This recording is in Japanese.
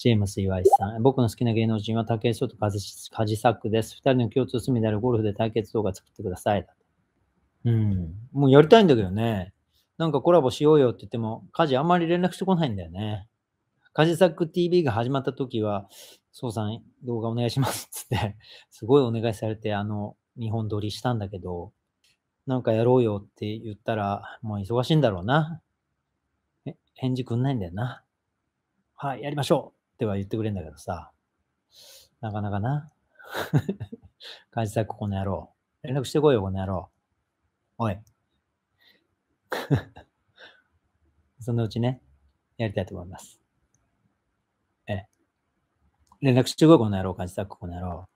ジェームス岩井さん。僕の好きな芸能人は竹井壮とカジサックです。二人の共通趣味であるゴルフで対決動画作ってください。うん。もうやりたいんだけどね。なんかコラボしようよって言っても、カジあんまり連絡してこないんだよね。カジサック TV が始まった時は、そうさん動画お願いしますっつって、すごいお願いされて、あの、日本撮りしたんだけど、なんかやろうよって言ったら、もう忙しいんだろうな。え、返事くんないんだよな。はい、やりましょうっては言ってくれんだけどさ、なかなかな。カジサックこの野郎。連絡してこいよ、この野郎。おい。そのうちね、やりたいと思います。え。連絡してこい、この野郎、カジサックこの野郎。